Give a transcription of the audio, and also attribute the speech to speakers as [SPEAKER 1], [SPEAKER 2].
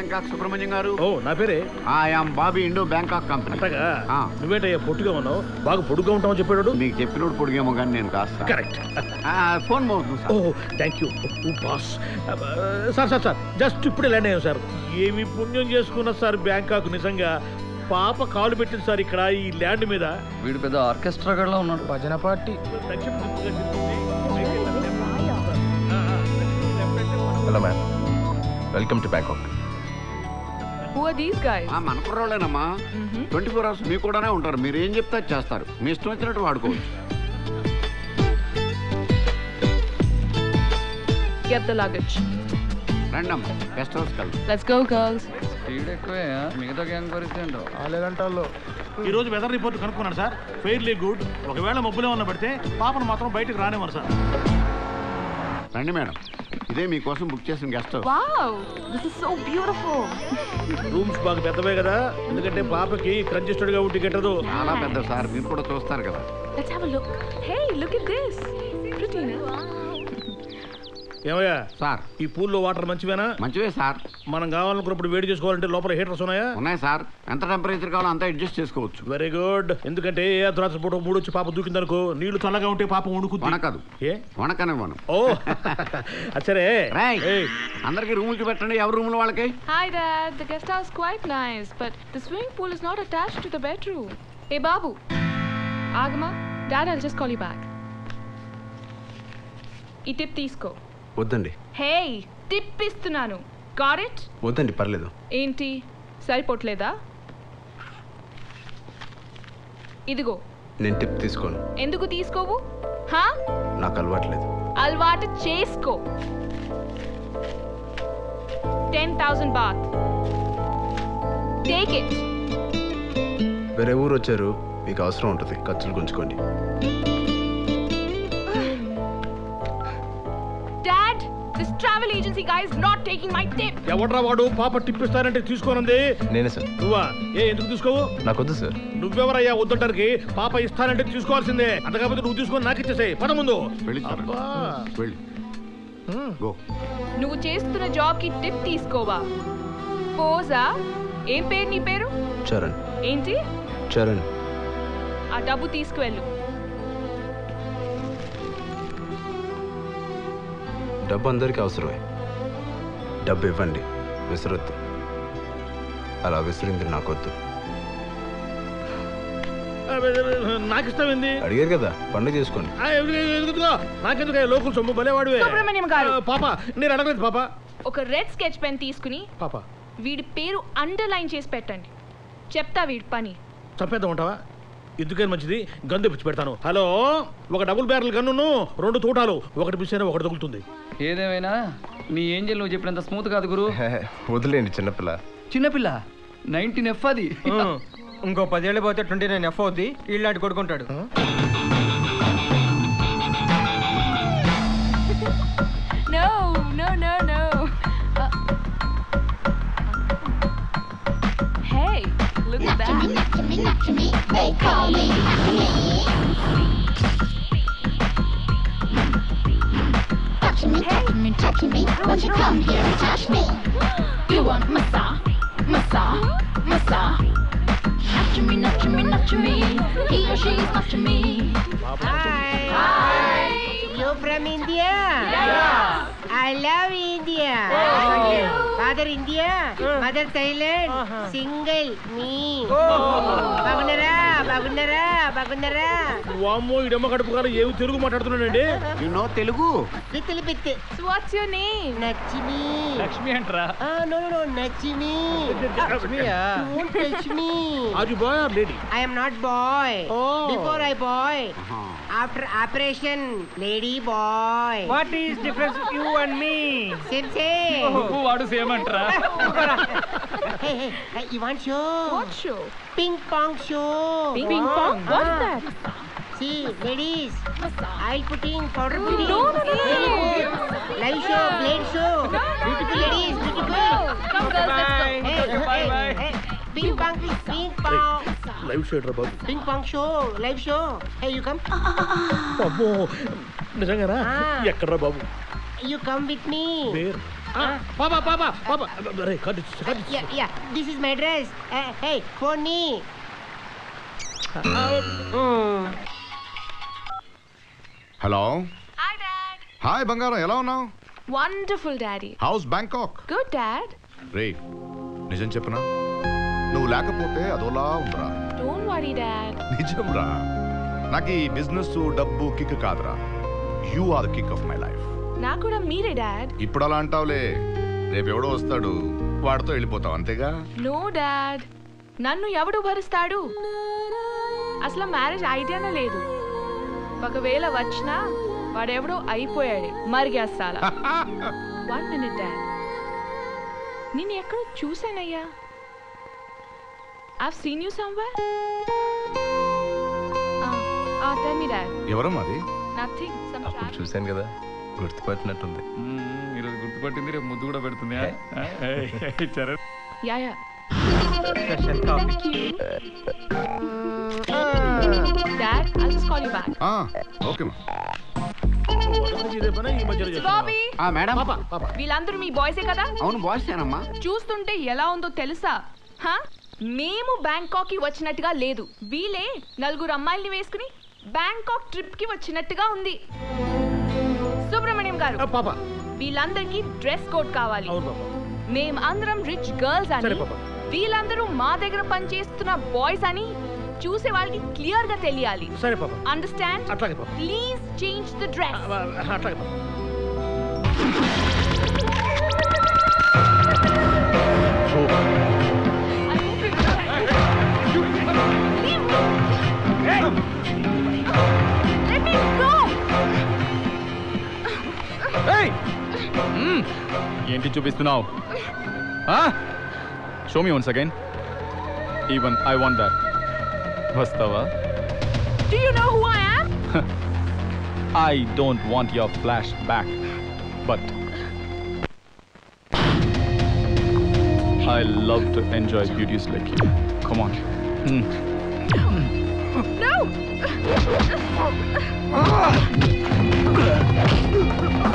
[SPEAKER 1] Bangkok Subrahmanyam గారు.
[SPEAKER 2] ఓ నా పేరే?
[SPEAKER 1] I'm Bobby Indo Bangkok company
[SPEAKER 2] అట్టగా
[SPEAKER 1] ఆ.
[SPEAKER 2] నువ్వేంటయ్యా పొట్టుగా ఉన్నావు? బాగా పొడుగ్గా ఉంటామని చెప్పాడు
[SPEAKER 1] మీకు చెప్పినోడు పొడిగేమో కానీ నేను కాస్త
[SPEAKER 2] కరెక్ట్
[SPEAKER 1] ఆ, ఫోన్ మోగుతుంది
[SPEAKER 2] ఓ
[SPEAKER 1] sir
[SPEAKER 2] thank you boss sir sir sir just ఇప్పుడే ల్యాండ్ అయ్యాం సార్. ఏమి పుణ్యం చేసుకున్న సార్ బ్యాంకాక్ నిజంగా? పాప కాలు పెట్టింది సార్ ఇక్కడ ఈ ల్యాండ్ మీద.
[SPEAKER 3] వీడు పెద్ద ఆర్కెస్ట్రా గడ్లా ఉన్నాడు.
[SPEAKER 4] భజన party.
[SPEAKER 5] Hello ma'am welcome to Bangkok
[SPEAKER 6] Who are these guys?
[SPEAKER 1] ఆ, మన కుర్రోళ్ళేనమ్మా. ట్వంటీ ఫోర్ అవర్స్ మీకు కూడానే ఉంటారు. మీరు ఏం చెప్తే అది చేస్తారు. మీ ఇష్టం వచ్చినట్టు వాడుకోవచ్చు.
[SPEAKER 6] Get the luggage.
[SPEAKER 1] రండి అమ్మా గెస్ట్ హౌస్ కలదు
[SPEAKER 6] Let's go, girls.
[SPEAKER 3] స్పీడ్ ఎక్కువే మిగతా గ్యాంగ్ పరిస్థితి ఏంటో?
[SPEAKER 4] ఆలేగంటల్లో
[SPEAKER 2] ఈ రోజు వెదర్ రిపోర్ట్ కనుక్కున్నాను సార్ ఫెయిర్లీ గుడ్ ఒకవేళ మబ్బులు ఏమన్నా పడితే పాపను మాత్రం బయటకు రానివ్వను సార్
[SPEAKER 1] రండి మేడం. ఇదే మీకోసం బుక్ చేసిన guest house
[SPEAKER 6] Wow, this is so beautiful.
[SPEAKER 2] Rooms బాగా పెద్దవే కదా ఎందుకంటే పాపకి కంజెస్టెడ్గా ఉంటే గిట్టదు
[SPEAKER 1] చాలా పెద్ద సార్ మీరు కూడా చూస్తారు కదా
[SPEAKER 6] Let's have a look. Hey, look at this. Pretty, no?
[SPEAKER 2] ఏమయ్యా?
[SPEAKER 1] సార్.
[SPEAKER 2] ఈ పూల్లో వాటర్ మంచివేనా?
[SPEAKER 1] మంచివే సార్.
[SPEAKER 2] మనం కావాలనుకున్నప్పుడు వేడి చేసుకోవాలంటే లోపల హీటర్స్ ఉన్నాయా?
[SPEAKER 1] ఉన్నాయి సార్. ఎంత టెంపరేచర్ కావాలో అంతా అడ్జస్ట్ చేసుకోవచ్చు.
[SPEAKER 2] Very good. ఎందుకంటే ఏ అర్ధరాత్రి పూట మూడు వచ్చి పాప దూకిందనుకో నీళ్ళు చల్లగా ఉంటే పాప వణుకుద్ది.
[SPEAKER 1] వణకదు.
[SPEAKER 2] ఏ?
[SPEAKER 1] వణకనివ్వను.
[SPEAKER 2] ఓ. అచ్చరే.
[SPEAKER 1] రాయ్. అందరికి రూములు చూపెట్టండి ఎవరి రూములు వాళ్ళకి?
[SPEAKER 6] Hi, Dad. The guest house quite nice, but the swimming pool is not attached to the bedroom. Hey, Babu. Agama, Dad, I'll just call you back. ఈ టిప్ తీసుకో.
[SPEAKER 5] వద్దండి.
[SPEAKER 6] హే టిప్ ఇస్తున్నాను గాట్ ఇట్?
[SPEAKER 5] వద్దండి పర్లేదు.
[SPEAKER 6] ఏంటి? సరిపోట్లేదా? ఇదిగో.
[SPEAKER 5] నేను tip తీసుకోను.
[SPEAKER 6] ఎందుకు తీసుకోవు? హా?
[SPEAKER 5] నాకు అలవాట్లేదు.
[SPEAKER 6] అలవాటు చేసుకో. Ten thousand baht. Take it.
[SPEAKER 5] వేరే ఊరు వచ్చారు. మీకు అవసరం ఉంటుంది. ఖర్చులు గుంచుకోండి
[SPEAKER 6] this travel agency guy is not taking my tip.
[SPEAKER 2] ఎవడ్రా వాడు? పాప టిప్ ఇస్తానంటే తీసుకోనంది.
[SPEAKER 5] నేనే సార్.
[SPEAKER 2] నువ్వా? ఏ ఎందుకు తీసుకోవు?
[SPEAKER 5] నాకొద్దు సార్.
[SPEAKER 2] నువ్వెవరయ్యా వద్దంటానికి పాప ఇస్తానంటే తీసుకోవాల్సిందే. అంత కాకపోతే నువ్వు తీసుకొని నాకు ఇచ్చేసాయి. పద ముందు.
[SPEAKER 1] వెళ్ళి సార్.
[SPEAKER 2] అబ్బా.
[SPEAKER 1] వెళ్ళి. గో.
[SPEAKER 6] నువ్వు చేస్తున్న జాబ్కి టిప్ తీసుకోవా? పోజా? ఏం పేరు నీ పేరు?
[SPEAKER 5] చరణ్.
[SPEAKER 6] ఏంటి?
[SPEAKER 5] చరణ్.
[SPEAKER 6] ఆ డబ్బు తీసుకువెళ్ళు.
[SPEAKER 5] డబ్బు అందరికీ అవసరమే. డబ్బు ఇవ్వండి విసరొద్దు. అలా విసిరింది నాకొద్దు.
[SPEAKER 2] నాకు ఇష్టమైంది
[SPEAKER 5] అడిగారు కదా పండుగ చేసుకోండి.
[SPEAKER 2] నాకెందుకు లోకల్ సొమ్ము భలేవాడివే
[SPEAKER 6] సుబ్రహ్మణ్యం గారు.
[SPEAKER 2] పాప నేను అడగలేదు పాప.
[SPEAKER 6] ఒక రెడ్ స్కెచ్ పెన్ తీసుకుని
[SPEAKER 2] పాప.
[SPEAKER 6] వీడి పేరు అండర్లైన్ చేసి పెట్టండి. చెప్తా వీడి పని.
[SPEAKER 2] చంపేద్దాం ఉంటావా? ఎందుకని మంచిది గన్ తెప్పించి పెడతాను. హలో ఒక డబుల్ బ్యారల్ గన్నును రెండు తూటాలు. ఒకటి మిస్ అయినా ఒకటి తగులుతుంది.
[SPEAKER 3] ఏదేమైనా? నీ ఏంజల్ నువ్వు చెప్పినంత స్మూత్ కాదు గురు.
[SPEAKER 5] హే, వదిలేండి చిన్నపిల్ల.
[SPEAKER 3] చిన్నపిల్ల? నైన్టీన్ ఎఫ్ అది.
[SPEAKER 4] ఇంకో పదేళ్ళు పోతే ట్వంటీ నైన్ ఎఫ్ అవుద్ది. ఇలాంటి కొడుకుంటాడు.
[SPEAKER 6] and
[SPEAKER 7] touching me. Won't you come here and touch me? You want massa, massa, massa. Nudging me, nudging me, nudging me. He or she's touching me.
[SPEAKER 8] Hi. Hi. You're from India? Yeah. I love India. Father India, mother Thailand, single me. బాగున్నారా బాగున్నారా బాగున్నారా
[SPEAKER 2] వామ్మో ఇడమ్మ కడుపు కాదు ఏమి Telugu మాట్లాడుతున్నాడండి
[SPEAKER 1] you know Telugu
[SPEAKER 8] little bit
[SPEAKER 6] So what's your name?
[SPEAKER 8] నచ్చిమి
[SPEAKER 3] లక్ష్మి అంటరా
[SPEAKER 8] no no no నచ్చిమి Don't touch me.
[SPEAKER 2] ఆజు boy or lady
[SPEAKER 8] I am not boy.
[SPEAKER 4] Oh.
[SPEAKER 8] Before I boy. After operation, lady boy.
[SPEAKER 4] What is difference you and me
[SPEAKER 8] same.
[SPEAKER 3] నువ్వు వాడు same అంటరా
[SPEAKER 8] want show?
[SPEAKER 6] What show?
[SPEAKER 8] Ping pong show.
[SPEAKER 6] Ping pong? What's
[SPEAKER 8] Ah.
[SPEAKER 6] that?
[SPEAKER 8] See, ladies, oil putting, powder putting.
[SPEAKER 6] No, no, no, no.
[SPEAKER 8] good. Live show, blade show. Beautiful ladies, beautiful.
[SPEAKER 6] Come girls, let's go.
[SPEAKER 8] Hey, hey, hey. Ping pong, ping pong.
[SPEAKER 2] Live show రా బాబు
[SPEAKER 8] Ping pong show, live show. Hey, you come.
[SPEAKER 2] అమ్మో నిజంగానా
[SPEAKER 8] Ah.
[SPEAKER 2] ఎక్కడ్రా బాబు
[SPEAKER 8] You come with me.
[SPEAKER 2] పేరు పాపా పాపా పాపా అరే cut cut
[SPEAKER 8] Yeah, yeah. This is my dress. Uh, hey, phone me.
[SPEAKER 9] Hello
[SPEAKER 6] Hi, Dad.
[SPEAKER 9] Hi బంగారం ఎలా ఉన్నావు
[SPEAKER 6] Wonderful, Daddy.
[SPEAKER 9] How's Bangkok
[SPEAKER 6] Good, Dad.
[SPEAKER 9] రే నిజం చెప్పనా నువ్వు లేకపోతే అదోలా ఉందిరా
[SPEAKER 6] Don't worry, Dad.
[SPEAKER 9] నిజం రా నాకు ఈ బిజినెస్ డబ్బు కిక్ కాదురా you are the kick of my life
[SPEAKER 6] నాకు కూడా మీరే, Dad.
[SPEAKER 9] ఇప్పుడు అలా అంటావులే రేపు ఎవడో వస్తాడు. వాడితో వెళ్ళిపోతావు అంతేగా?
[SPEAKER 6] No dad. నన్ను ఎవడు భరిస్తాడు? అసలు మ్యారేజ్ ఐడియానే లేదు. ఒకవేళ వచ్చినా వాడెవడో అయిపోయాడు. మరిగేస్తాల. One minute dad. నేను ఎక్కడో చూసానయ్యా I seen you somewhere tell me dad.
[SPEAKER 9] ఎవరమ్మా అది?
[SPEAKER 6] నథింగ్ సమ్
[SPEAKER 5] చూశాను కదా. గుర్తుపట్టినట్టుంది.
[SPEAKER 3] ఈరోజు గుర్తుపట్టింది రేపు ముద్దు కూడా పెడుతుంది Charan.
[SPEAKER 6] Yeah yeah.
[SPEAKER 4] Special coffee
[SPEAKER 6] dad I just call you back
[SPEAKER 9] okay మా
[SPEAKER 2] పాపా పాపా
[SPEAKER 6] వీళ్ళందరూ మీ బాయ్సే కదా?
[SPEAKER 1] అవును బాయ్సేనమ్మా
[SPEAKER 6] చూస్తుంటే ఎలా ఉందో తెలుసా? హా? మేము బ్యాంకాక్కి వచ్చినట్టుగా లేదు. వీలే నలుగురు అమ్మాయిల్ని వేసుకుని బ్యాంకాక్ ట్రిప్కి వచ్చినట్టుగా ఉంది. గారు
[SPEAKER 2] పాపా.
[SPEAKER 6] వీళ్ళందరికీ డ్రెస్ కోడ్ కావాలి.
[SPEAKER 2] అవును పాపా.
[SPEAKER 6] మేం అందరం రిచ్ గర్ల్స్ అని
[SPEAKER 2] సరే, పాపా.
[SPEAKER 6] వీళ్ళందరూ మా దగ్గర పనిచేస్తున్న బాయ్స్ అని చూసే వాళ్ళకి క్లియర్గా తెలియాలి.
[SPEAKER 2] సరే పాపా.
[SPEAKER 6] అండర్స్టాండ్
[SPEAKER 2] అట్లాగే పాపా.
[SPEAKER 6] ప్లీజ్ చేంజ్ ద డ్రెస్
[SPEAKER 2] ఆ, అట్లాగే పాపా.
[SPEAKER 10] ఏంటి చూపిస్తున్నావు show me once again even I want that వస్తావా
[SPEAKER 6] Do you know who I am?
[SPEAKER 10] I don't want your flashback but I love to enjoy beauties like you come on
[SPEAKER 6] No!